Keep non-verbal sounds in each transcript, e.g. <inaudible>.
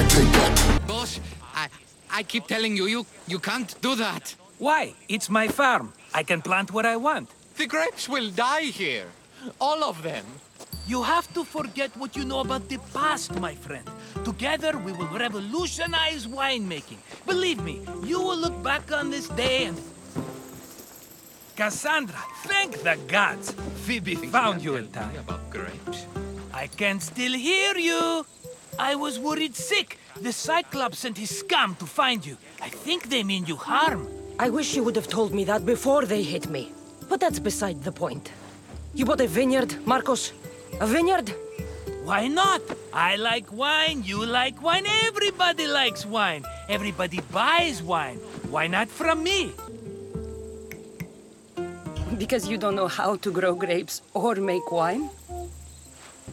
back, take that. Boss, I, I keep telling you, you, you can't do that. Why? It's my farm. I can plant what I want. The grapes will die here. All of them. You have to forget what you know about the past, my friend. Together, we will revolutionize winemaking. Believe me, you will look back on this day and... Kassandra, thank the gods! Phoibe found you in time. About grapes. I can still hear you! I was worried sick. The Cyclops sent his scum to find you. I think they mean you harm. I wish you would have told me that before they hit me. But that's beside the point. You bought a vineyard, Markos? A vineyard? Why not? I like wine, you like wine, everybody likes wine. Everybody buys wine. Why not from me? Because you don't know how to grow grapes or make wine?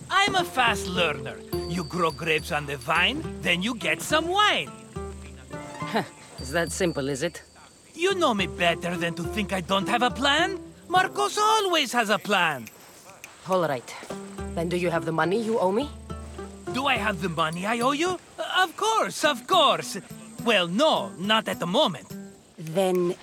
I'm a fast learner. You grow grapes on the vine, then you get some wine. Is that simple, is it? You know me better than to think I don't have a plan. Markos always has a plan. All right. Then do you have the money you owe me? Do I have the money I owe you? Of course, of course. Well, no, not at the moment. Then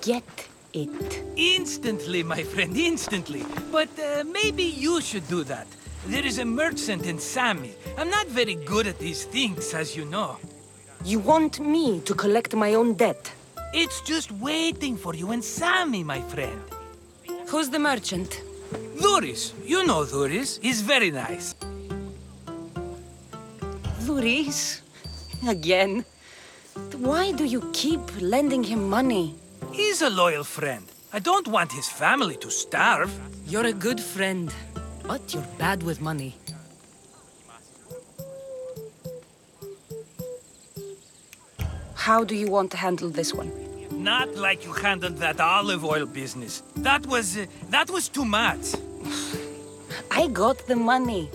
get it. Instantly, my friend, instantly. But uh, maybe you should do that. There is a merchant in Sami. I'm not very good at these things, as you know. You want me to collect my own debt? It's just waiting for you in Sami, my friend. Who's the merchant? Duris, you know Duris. He's very nice. Duris? Again? Why do you keep lending him money? He's a loyal friend. I don't want his family to starve. You're a good friend, but you're bad with money. How do you want to handle this one? Not like you handled that olive oil business. That was... Uh, that was too much. <sighs> I got the money.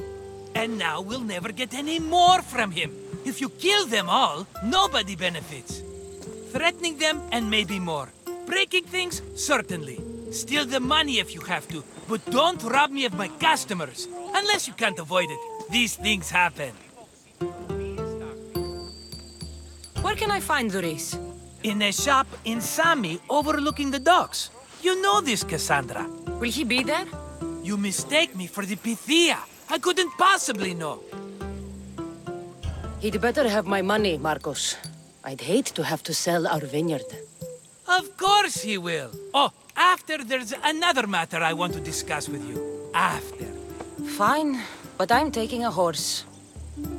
And now we'll never get any more from him. If you kill them all, nobody benefits. Threatening them, and maybe more. Breaking things, certainly. Steal the money if you have to, but don't rob me of my customers. Unless you can't avoid it. These things happen. Where can I find Duris? In a shop in Sami overlooking the docks. You know this, Kassandra. Will he be there? You mistake me for the Pythia. I couldn't possibly know. He'd better have my money, Markos. I'd hate to have to sell our vineyard. Of course he will. Oh, after there's another matter I want to discuss with you. After. Fine, but I'm taking a horse.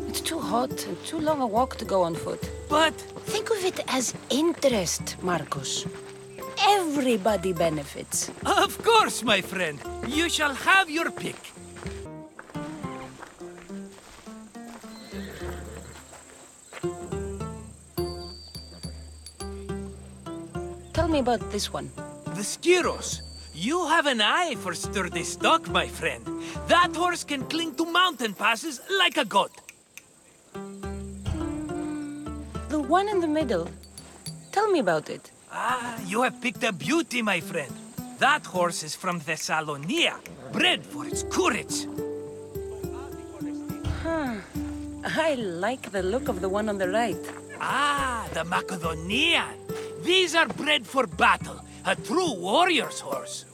It's too hot and too long a walk to go on foot. But Think of it as interest, Markos. Everybody benefits. Of course, my friend. You shall have your pick. Tell me about this one. The Skyros. You have an eye for sturdy stock, my friend. That horse can cling to mountain passes like a goat. The one in the middle. Tell me about it. Ah, you have picked a beauty, my friend. That horse is from Thessalonia, bred for its courage. I like the look of the one on the right. Ah, the Macedonian. These are bred for battle, a true warrior's horse.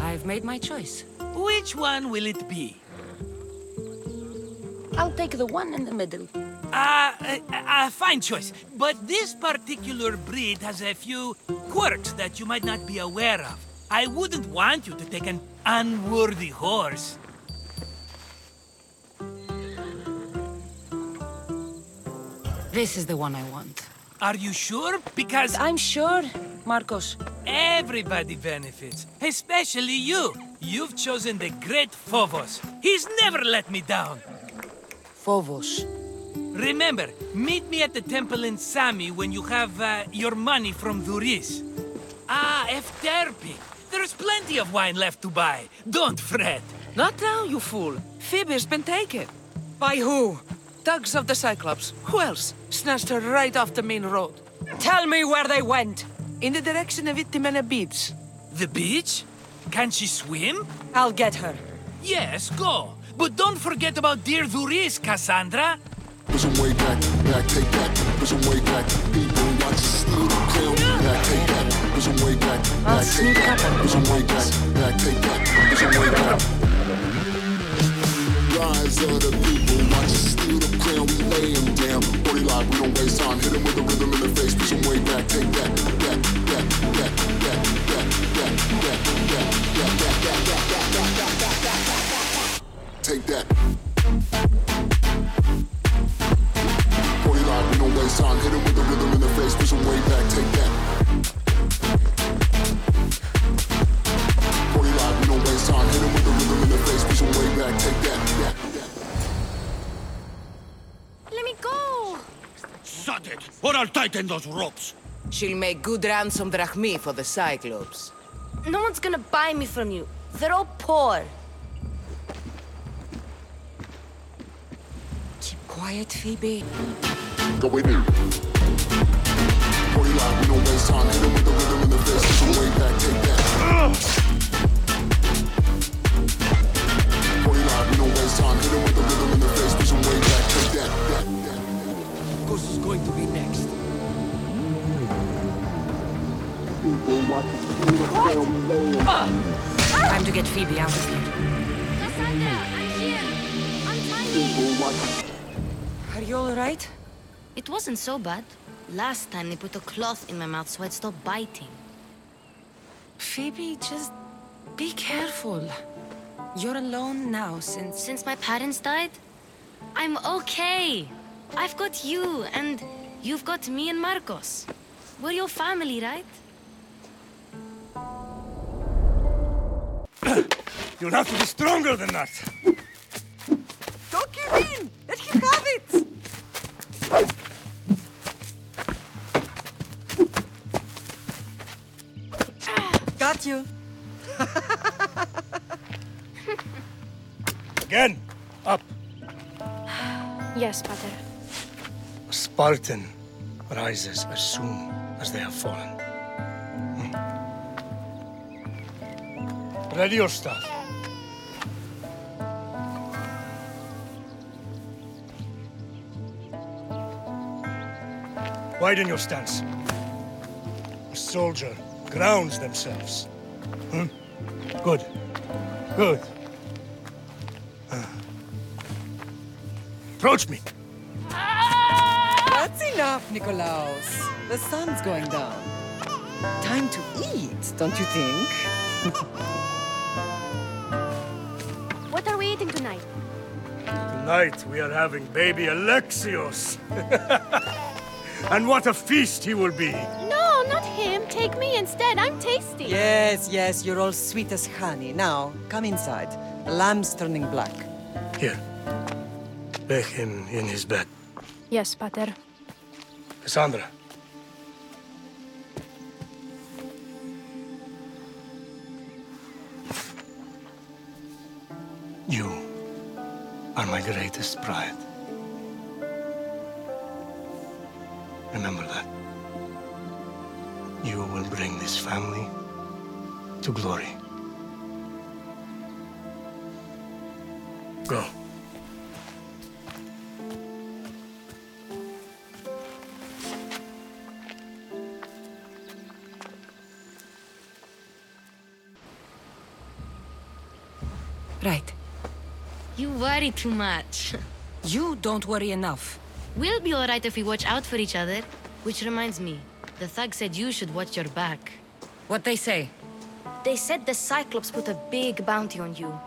I've made my choice. Which one will it be? I'll take the one in the middle. Ah, uh, uh, fine choice. But this particular breed has a few quirks that you might not be aware of. I wouldn't want you to take an unworthy horse. This is the one I want. Are you sure? Because I'm sure, Markos. everybody benefits, especially you. You've chosen the great Phobos. He's never let me down. Phobos. Remember, meet me at the temple in Sami when you have uh, your money from Duris. Ah, Efterpi. There's plenty of wine left to buy. Don't fret. Not now, you fool. Phoibe's been taken. By who? Thugs of the Cyclops. Who else? Snatched her right off the main road. Tell me where they went. In the direction of Itimena Beach. The beach? Can she swim? I'll get her. Yes, go. But don't forget about dear Duris, Kassandra. Pushing way back, back, take that. Pushing way back. People watch us steal the crown. Back, take that. Pushing way back, back, take sneak that. up on you. Pushing way back, back, take that. Pushing way back. Watch us steal the crown. We down. We don't waste time. Hit with the rhythm in the face. Pushing way back, take that. Back, back, back, Shut it, or I'll tighten those ropes. She'll make good ransom drachmae for the Cyclops. No one's gonna buy me from you. They're all poor. Keep quiet, Phoibe. Go with me. Body lock, we don't waste time. Hit 'em with the rhythm in the face. Are you all right? It wasn't so bad. Last time they put a cloth in my mouth so I'd stop biting. Phoibe, just be careful. You're alone now since. Since my parents died, I'm okay. I've got you, and you've got me and Markos. We're your family, right? You'll have to be stronger than that. Got you. Again, up. Yes, Pater. A Spartan rises as soon as they have fallen. Hmm. Ready your staff. Widen your stance. A soldier grounds themselves. Hmm? Good. Good. Ah. Approach me. That's enough, Nikolaos. The sun's going down. Time to eat, don't you think? <laughs> What are we eating tonight? Tonight we are having baby Alexios. <laughs> and what a feast he will be. No, not him. Take me instead. I'm tasty. Yes, yes, you're all sweet as honey. Now, come inside. The lamb's turning black. Here. Lay him in his bed. Yes, Pater. Kassandra. You are my greatest pride. Remember that. You will bring this family to glory. Go. Right. You worry too much. You don't worry enough. We'll be alright if we watch out for each other. Which reminds me, the thug said you should watch your back. What they say? They said the Cyclops put a big bounty on you.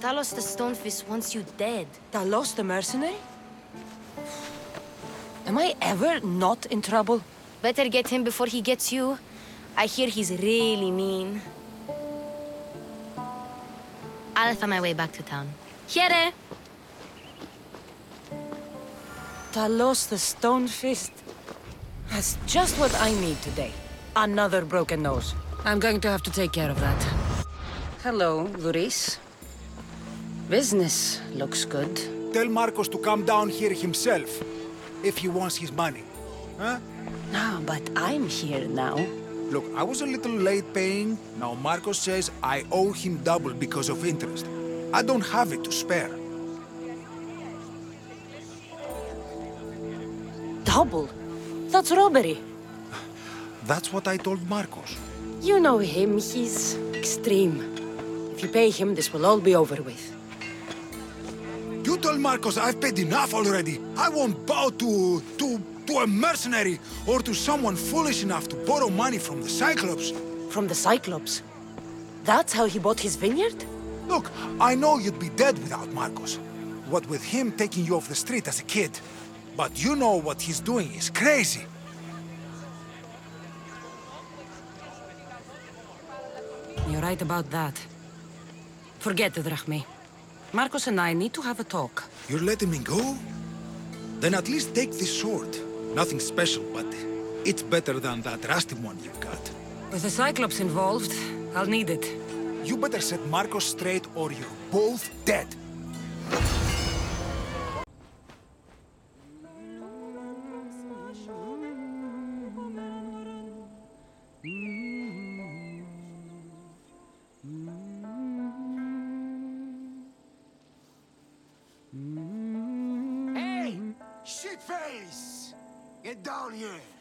Talos the Stonefist wants you dead. Talos the mercenary? Am I ever not in trouble? Better get him before he gets you. I hear he's really mean. I'll find my way back to town. Here! Talos the Stone Fist. That's just what I need today. Another broken nose. I'm going to have to take care of that. Hello, Duris. Business looks good. Tell Markos to come down here himself, if he wants his money. Huh? No, but I'm here now. Look, I was a little late paying. Now Markos says I owe him double because of interest. I don't have it to spare. Double? That's robbery. That's what I told Markos. You know him, he's extreme. If you pay him, this will all be over with. You told Markos I've paid enough already. I won't bow to... to... to a mercenary or to someone foolish enough to borrow money from the Cyclops. From the Cyclops? That's how he bought his vineyard? Look, I know you'd be dead without Markos. What with him taking you off the street as a kid. But you know what he's doing is crazy. You're right about that. Forget it, Drachme. Markos and I need to have a talk. You're letting me go? Then at least take this sword. Nothing special, but it's better than that rusty one you've got. With the Cyclops involved, I'll need it. You better set Markos straight or you're both dead. Down here!